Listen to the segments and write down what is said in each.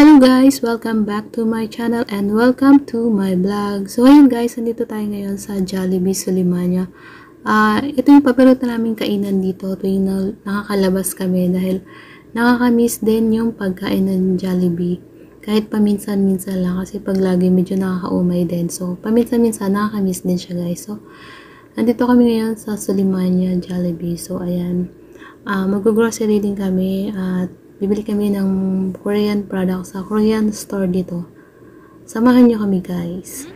Hello guys! Welcome back to my channel and welcome to my vlog. So ayun guys, nandito tayo ngayon sa Jollibee Sulimania. Ah, ito yung paborito naming kainan dito tuwing na nakakalabas kami dahil nakakamiss din yung pagkain ng Jollibee. Kahit paminsan-minsan lang kasi pag lagi medyo nakakaumay din. So paminsan-minsan nakakamiss din siya guys. So nandito kami ngayon sa Sulimania Jollibee. So ayan, ah mag-grocery din kami at bibili kami ng Korean products sa Korean store dito. Samahan niyo kami guys.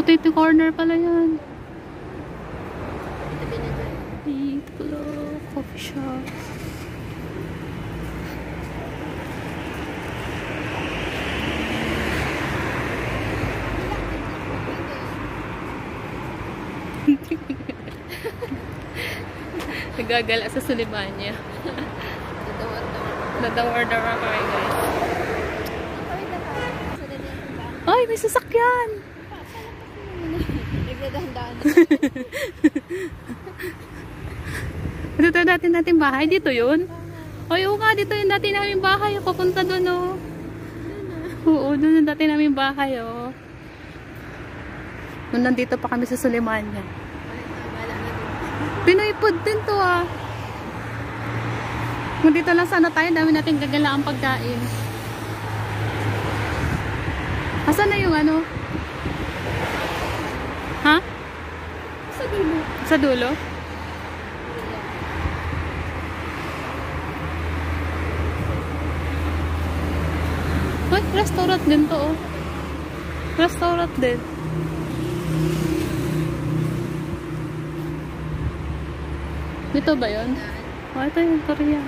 Potato corner pala yan. Dito, coffee shop. Nagagala sa Sulimanya. Nadawar-dawar kami guys. Ay, may sasakyan! Nagdadahan-dahan. Ito to dati natin bahay. Dito yun? Ay, oo nga. Dito yung dati namin bahay. Papunta doon, oh. Oo, doon yung dati namin bahay, oh. Nung nandito pa kami sa Sulimanya. Pinoy food din to, ah. Kung dito lang sana tayo, dami natin gagala ang pagkain. Asan na yung ano? Ha? Sa dulo. Sa dulo? Ay, restaurant din to, oh. Restaurant din. Dito ba yun? Oh, ito yung Korea.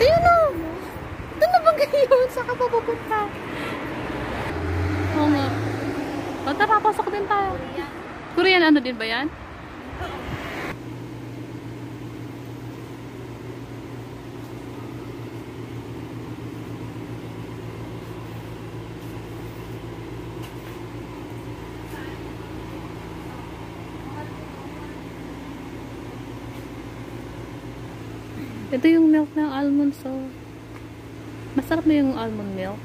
Ayun na! Doon na ba kayo? Saan ka pa pupunta? Oo nga. O tara, pasok din tayo. Ano din ba yan? Ito yung milk ng almond so masarap na yung almond milk.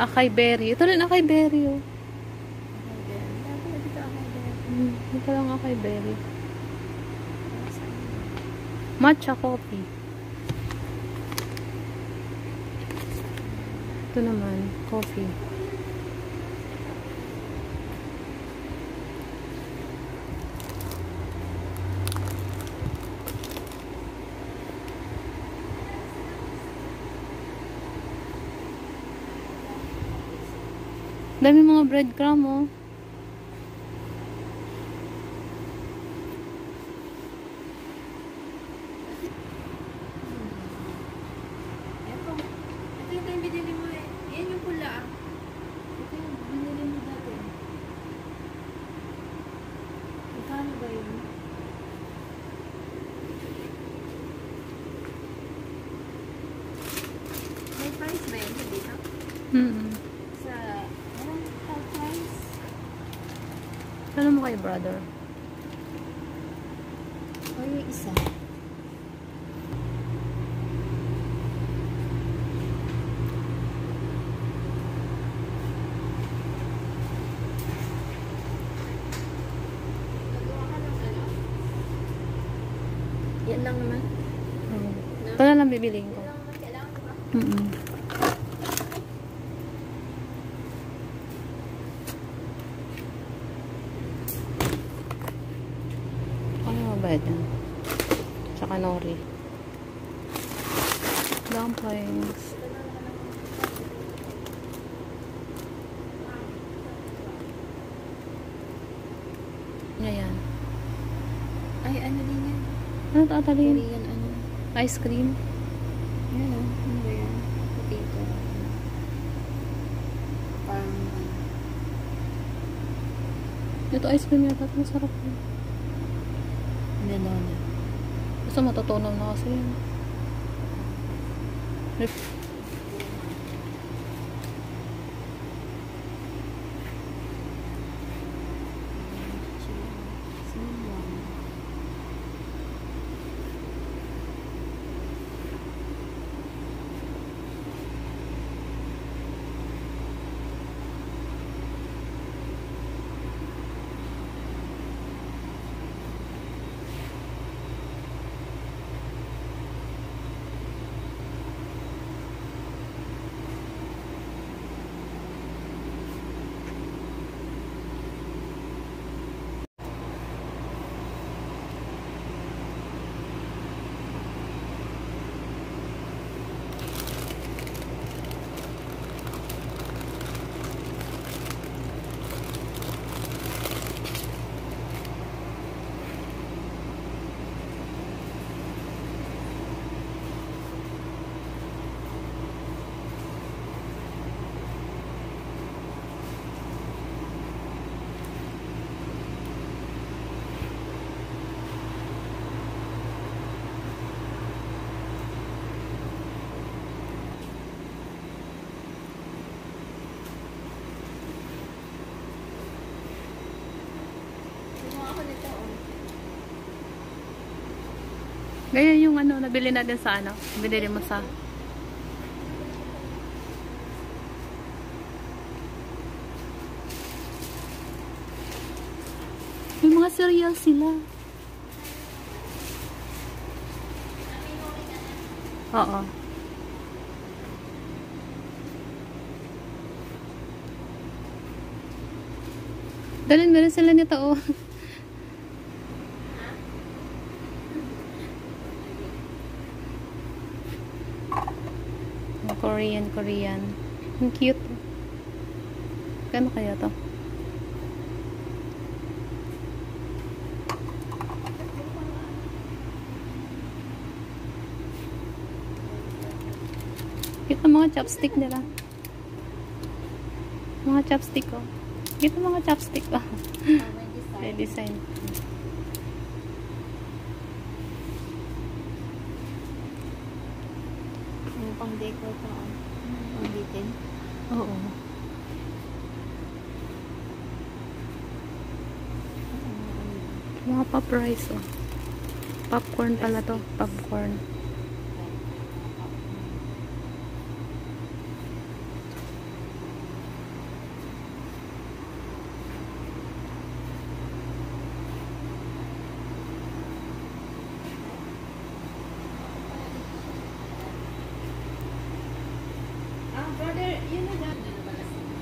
Acai berry. Ito rin acai berry oh. Hmm, ito lang acai berry. Matcha coffee. Ito naman, coffee. Dami mga breadcrumb oh. Ito. Ito yung yung binili mo eh. Yan yung pula ah. Ito yung binili mo dati. Magkano ba yun? May price ba yun dito? Mm Sa, anong tag price? Ano mo kay brother? O yung isa? Yan lang naman. Oh. Ito na lang bibiling ko. Ba? Mm bayad yan. Tsaka nori. Dumplings. Ayan. Ay, ano din yan? Ano ito atalin? Korean ano. Ice cream. Yan o. Ano ba yan? Potato. Parang ano. Ito ice cream yata. Masarap yun. Melona. Basta matutunaw na kasi yun. Cinnamon. Ganyan yung ano, nabili natin sa ano. Binili mo sa... May mga cereal sila. Oo. Dalhin mo rin sila nito, oh. Korean, Korean. Ang cute. Kano kaya to? Cute ang mga chopstick nila. Mga chopstick ko. Oh. Cute mga chopstick ko. Oh. May may design. design. Yung pang decor pa oh. Pang bitin. Oo. Mga pop rice, oh. Popcorn pala to. Popcorn.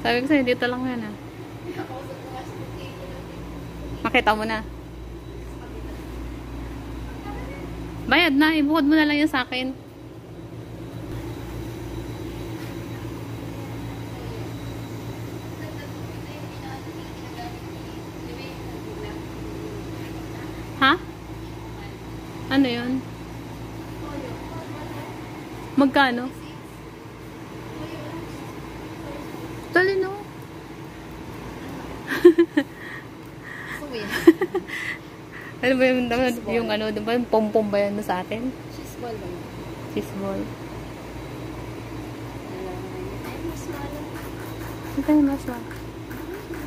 Sabi ko sa'yo, dito lang yan, ah. Makita mo na. Bayad na, ibukod mo na lang yan sa akin. Ha? Ano yun? Magkano? Dali no. Suwi. Ano ba yung, yung ano, di ba yung pom-pom ba yan sa atin? Cheese ball ba yun? Cheese ball. Ay, mas mahal. Tayo mas mahal.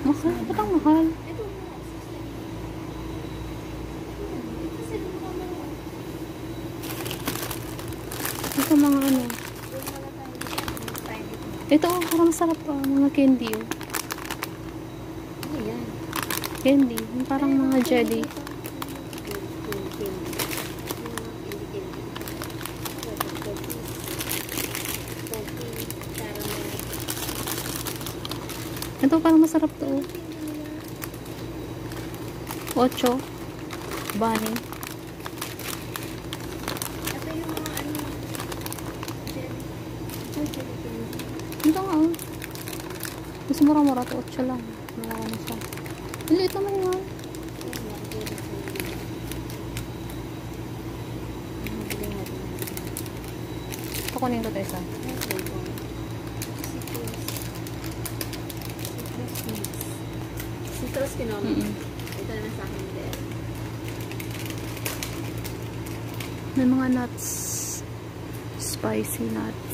Mahal? Ba't ang mahal? Ito mo. Ito sila mo naman. Ito mga ano. Doon pala tayo. Tayo dito. Ito oh, parang masarap pa. Mga candy oh. Ano yan? Candy. Yung parang mga jelly. Ito parang masarap to oh. Ocho. Bunny. Mas mura-mura to. 8 lang. Mura na siya. Hindi, ito man yun. Kukunin ko ito isa. Citrus kinoma. Mm-mm. Ito na sa akin din. May mga nuts. Spicy nuts.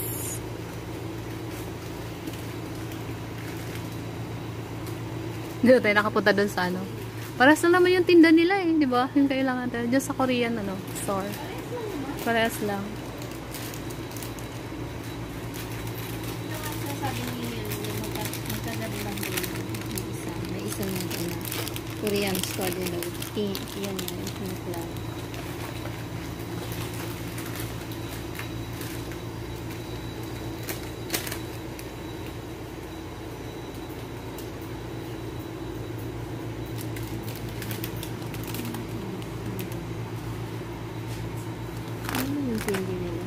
Dito tayo nakapunta dun sa ano. Parehas lang naman yung tinda nila eh, di ba? Yung kailangan tayo. Diyan sa Korean ano, store. Parehas lang. Ito nga sinasabi ni ano, yung magka- magkagabi lang din yung isa. May isa na ito na Korean store din daw. Ki- Yan na, yung kinikla. Ano yung candy nila?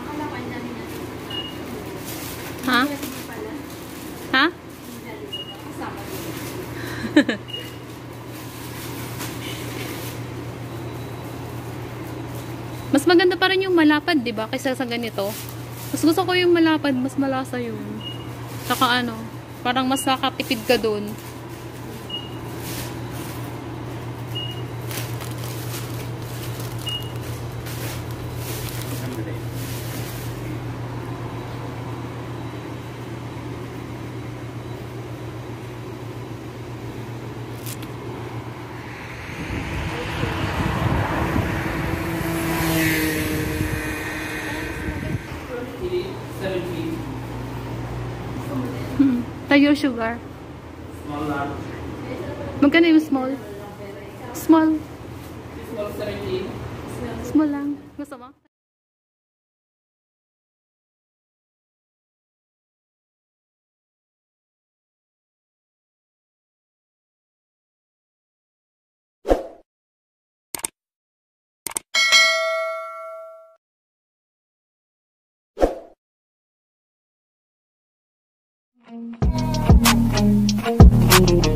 Akala ko ay dami natin sa Ha? Hindi pala. Ha? Kasama din. Mas maganda pa rin yung malapad, di ba? Kaysa sa ganito. Mas gusto ko yung malapad, mas malasa yun. Saka ano, parang mas nakatipid ka dun. Hmm. Tiger sugar. Small large. Magkano yung small? Small. Small 17. Small lang. Gusto mo? Thank you.